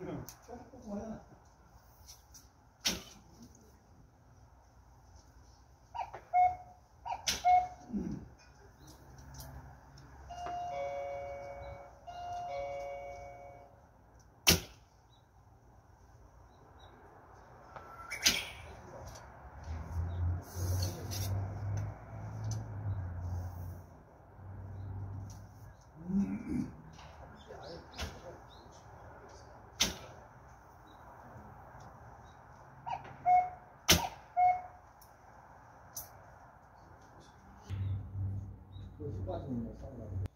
그 수박이 是去告诉上们